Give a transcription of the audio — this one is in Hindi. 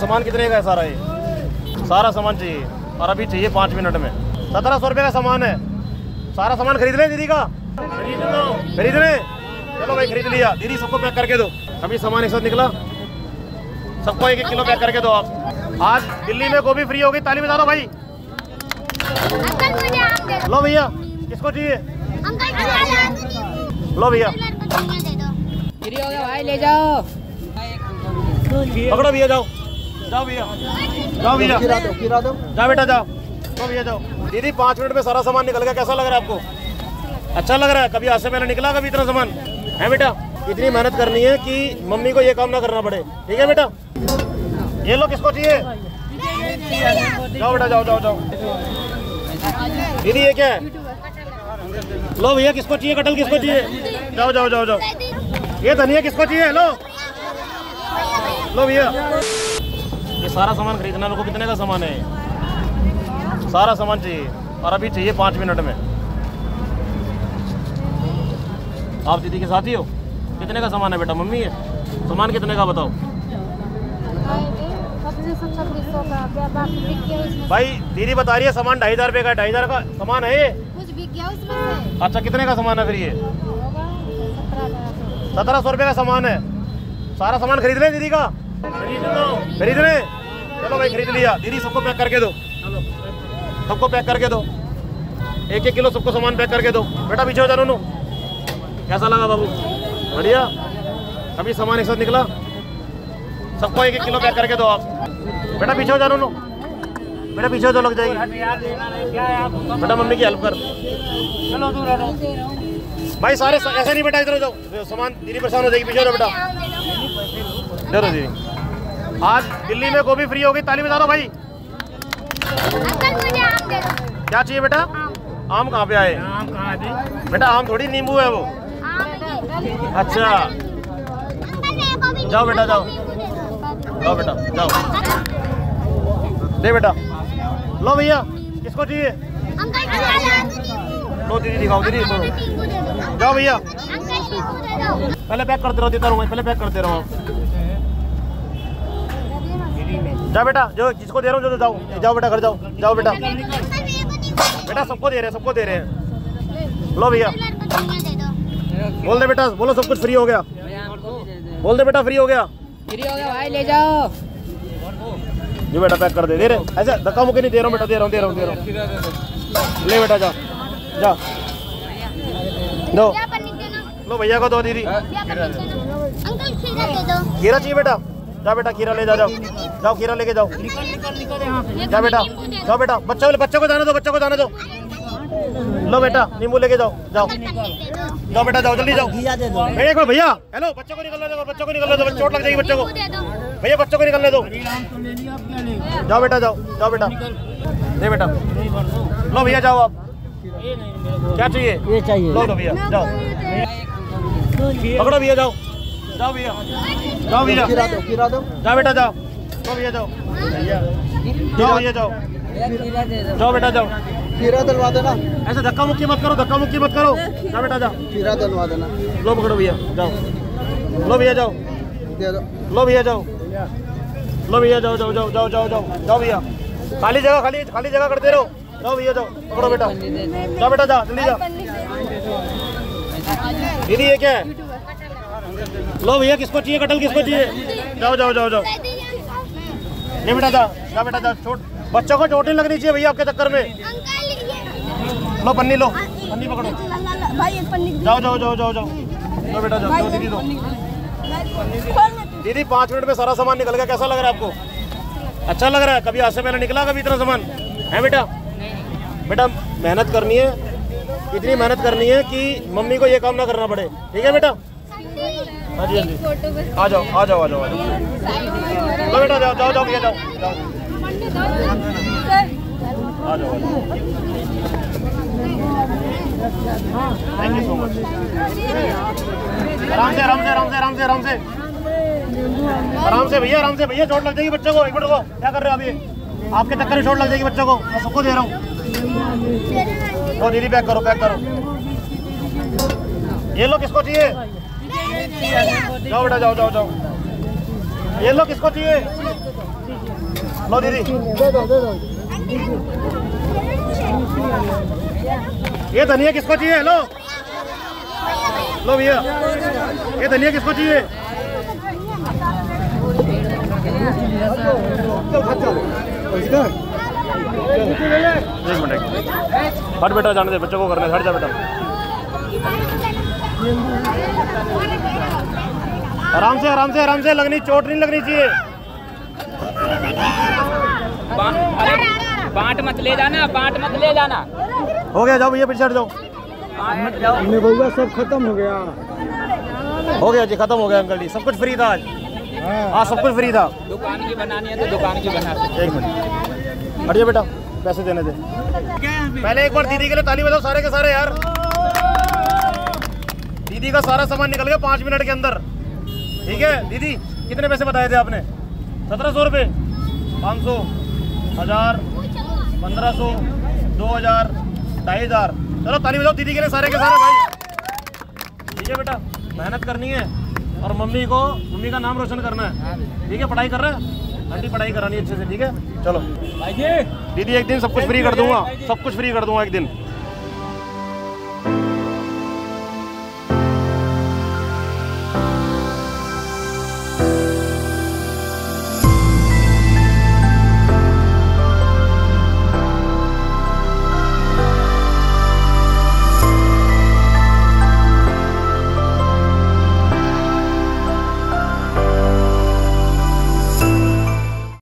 सामान कितने का है सारा ये? सारा सामान चाहिए। और अभी चाहिए पाँच मिनट में। सत्रह सौ रुपये का सामान है। सारा सामान खरीद ले दीदी का। खरीद ले। चलो भाई खरीद लिया। दीदी सबको पैक करके दो। अभी सामान एक साथ निकला। सबको एक एक किलो पैक करके दो आप। आज दिल्ली में गोभी फ्री होगी। ताली बजा दो भाई। अंकल मुझे आम दे दो। लो भैया किसको चाहिए? लो भैया। लड़को धनिया दे दो। फ्री हो गया भाई ले जाओ। पकड़ो भैया जाओ। जाओ भैया। जाओ भैया। जाओ बेटा जाओ। तो भैया जाओ। दीदी पाँच मिनट में सारा सामान निकल गया। कैसा लग रहा है आपको? अच्छा लग रहा है। कभी आज से पहले निकला कभी इतना सामान? है बेटा? इतनी मेहनत करनी है कि मम्मी को ये काम ना करना पड़े। ठीक है बेटा? ये लो किसको चाहिए? जाओ बेटा जाओ जाओ जाओ। दीदी ये क्या है? लो भैया किसको चाहिए? कटल किसको चाहिए? जाओ जाओ जाओ जाओ। ये धनिया किसको चाहिए? लो। लो भैया। सारा सामान खरीदना लोगों को कितने का सामान है? सारा सामान चाहिए। और अभी चाहिए पाँच मिनट में। आप दीदी के साथ ही हो? कितने का सामान है बेटा? मम्मी है? सामान कितने का बताओ? भाई दीदी बता रही है सामान ढाई हज़ार रुपये का ढाई हज़ार का सामान है ये? कुछ बिक गया उसमें अच्छा कितने का सामान है फिर ये? सत्रह सौ रुपये का सामान है। सारा सामान खरीद ले दीदी का? खरीद ले। चलो भाई, खरीद लिया। दीदी, सबको पैक करके दो। सबको पैक करके दो। एक एक किलो सबको सामान पैक करके दो। बेटा, पीछे हो जा दोनों कैसा लगा बाबू? बढ़िया। अभी सामान एक साथ निकला। सबको एक एक किलो पैक करके दो आप। बेटा, पीछे हो जा दोनों बेटा, पीछे हो जाओ लग जाएगी। बेटा, मम्मी की हेल्प कर। भाई, सारे ऐसे नहीं, बेटा, इधर जाओ। सामान, दीदी परेशान हो जाएगी, पीछे हो जाओ, बेटा। दो दीदी। आज दिल्ली में गोभी फ्री होगी। ताली बजा दो भाई मुझे आम दे दो। क्या चाहिए बेटा? आम। कहाँ पे आए? आम कहाँ बेटा आम थोड़ी नींबू है वो। आम अच्छा। जाओ बेटा जाओ। जाओ बेटा जाओ। दे बेटा। लो भैया किसको चाहिए? लो दीदी दिखाओ दीदी जाओ भैया। अंकल टीकू दे दो। पहले पैक करते रहो देता रहूँ पहले पैक करते रहो जाओ बेटा जो जिसको दे रहा हूँ जो जो जाओ। जाओ बेटा घर जाओ। जाओ बेटा। बेटा सबको दे रहे हैं सबको दे रहे हैं। लो भैया। बोल दे बेटा बोलो सब कुछ फ्री हो गया। बोल दे बेटा फ्री हो गया। फ्री हो गया भाई ले जाओ। जो बेटा पैक कर दे दे रहे। ऐसे धक्का मुक्की नहीं दे रहा हूँ बेटा दे रहा हूँ दे रहा हूँ दे रहा हूँ। ले बेटा जा। जा। दो। लो भैया को दो दीदी। क्या पन्नी देना अंकल खीरा दे दो। खीरा चाहिए बेटा? जा बेटा खीरा ले जा जाओ जाओ खीरा लेके जाओ। जा बेटा जाओ बेटा बच्चों बच्चों को जाने दो बच्चों को जाने दो। लो बेटा नींबू लेके जाओ जाओ। जाओ बेटा जाओ जल्दी जाओ। भैया एक भैया हेलो बच्चों को निकलने दो बच्चों को निकलने दो चोट लग जाएगी बच्चों को। भैया बच्चों को निकलने दो। जाओ बेटा जाओ जाओ बेटा। दे बेटा। लो भैया जाओ आप। क्या चाहिए? ये चाहिए। लो लो भैया जाओ। पकड़ो भैया जाओ। जाओ भैया। जाओ भैया। जाओ बेटा जाओ। जाओ भैया जाओ। जाओ भैया जाओ। जाओ बेटा जाओ। खीरा डलवा देना। ऐसे धक्का मुक्की मत करो धक्का मुक्की मत करो। जा बेटा जाओ। खीरा डलवा देना। लो पकड़ो भैया जाओ। लो भैया जाओ। लो भैया जाओ। लो भैया जाओ जाओ जाओ जाओ जाओ जाओ। जाओ भैया। खाली जगह खाली खाली जगह करते रहो। जाओ भैया जाओ। पकड़ो बेटा। जाओ बेटा जा जल्दी जा। दीदी ये क्या है? लो भैया किसको चाहिए कटल किसको चाहिए? जाओ जाओ जाओ जाओ। ये बेटा जा जा बेटा जा छोट बच्चों को चोट नहीं लगनी चाहिए भैया आपके चक्कर में। लो, पन्नी लो। पन्नी पकड़ो। जाओ जाओ जाओ जाओ जाओ। लो बेटा, जाओ दीदी, दो। दीदी, पाँच मिनट में सारा सामान निकल गया। कैसा लग रहा है आपको? अच्छा लग रहा है? कभी आज पहले निकला कभी इतना सामान? है बेटा? बेटा, मेहनत करनी है। इतनी मेहनत करनी है कि मम्मी को ये काम ना करना पड़े। ठीक है बेटा? हाँ जी हाँ जी। आ जाओ आ जाओ आ जाओ जाओ। बेटा, जाओ जाओ जाओ, भैया, जाओ। आ जाओ थैंक यू सो मच आराम से आराम से आराम से आराम से आराम से। आराम से भैया, आराम से भैया, चोट लग जाएगी बच्चों को। एक मिनट को क्या कर रहे हो ये आपके चक्कर में चोट लग जाएगी बच्चों को। मैं सबको दे रहा हूँ। तो दीदी, पैक करो पैक करो। ये लो, किसको चाहिए? जाओ बेटा, जाओ जाओ जाओ। ये लो, किसको चाहिए? लो, दीदी। दे दो दे दो ये धनिया किसको चाहिए? लो। लो भैया। ये धनिया किसको चाहिए? हट बेटा, जाने दे, बच्चों को करने, हट जा बेटा। आराम से आराम से आराम से लगनी चोट नहीं लगनी चाहिए। बांट मत ले जाना बांट मत ले जाना। हो गया जाओ भैया पीछे हट जाओ। बउआ सब खत्म हो गया। हो गया जी खत्म हो गया अंकल जी सब कुछ फ्री था आज। हाँ। हाँ सब कुछ फ्री था। दुकान की बनानी है तो दुकान की बना एक मिनट। हटिए बेटा पैसे देने दे। पहले एक बार दीदी के लिए ताली बजाओ सारे के सारे यार। दीदी का सारा सामान निकल गया पाँच मिनट के अंदर। ठीक है दीदी कितने पैसे बताए थे आपने? सत्रह सौ रुपये पाँच सौ हज़ार पंद्रह सौ दो हज़ार ढाई हज़ार। चलो ताली बजाओ दीदी के लिए सारे के सारे भाई। ठीक है बेटा मेहनत करनी है और मम्मी को मम्मी का नाम रोशन करना है। ठीक है पढ़ाई कर रहा है? आंटी पढ़ाई करानी है अच्छे से ठीक है? चलो। भाई जी। दीदी एक दिन सब कुछ फ्री कर दूँगा सब कुछ फ्री कर दूँगा एक दिन।